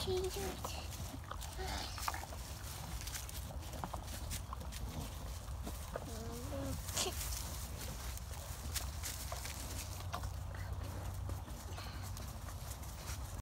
change it.